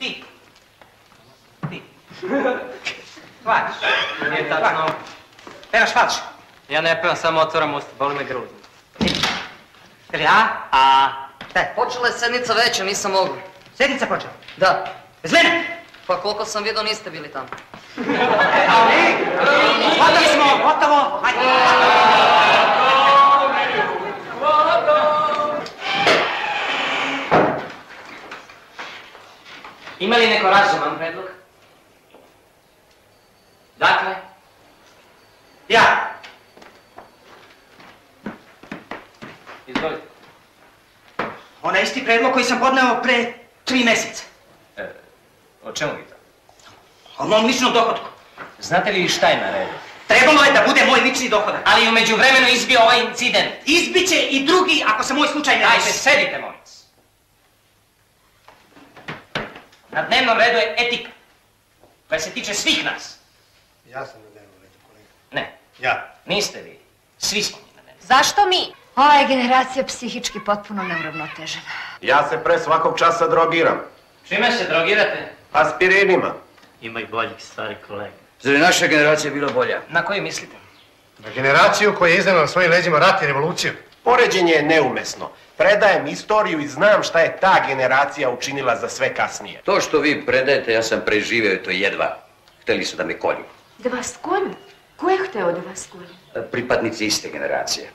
Ti. Ti. Hvališ. Nije tačno. Pevaš falš. Ja ne pevam, samo otvaram usta, boli me grudi. Kaže a? A, Daj, Počela je sednica veća, nisam mogu. sednica počela. Da. Bez mene. Pa koliko sam vidio niste bili tamo. Gotovi smo, gotovo. Hajde. Ima li neko razuman predlog? Dakle, Ja. izvolite. Onaj isti predlog koji sam podneo pre tri mjeseca. E, o čemu vi to? O mom ličnom dohodku. Znate li šta je na redu? Trebalo je da bude moj lični dohodak. Ali u međuvremenu izbio ovaj incident. Izbiće i drugi ako se moj slučaj ne desi. sedite, molim vas. Na dnevnom redu je etika, koja se tiče svih nas. Ja sam na dnevnom redu, kolega. Ne, Ja. niste vi. Svi smo mi na dnevnom Zašto mi? Ova je generacija psihički potpuno neuravnotežena. Ja se pre svakog časa drogiram. Čime se drogirate? Aspirinima. Ima i boljih stvari kolega. Zar je naša generacija bila bolja? Na koji mislite? Na generaciju koja je iznela na svojim leđima rat i revoluciju. Poređenje je neumesno. Predajem istoriju i znam šta je ta generacija učinila za sve kasnije. To što vi predajete, ja sam preživio i to jedva. Hteli su da me kolju. Da vas kolju? Ko je hteo da vas kolju? Pripadnici iste generacije.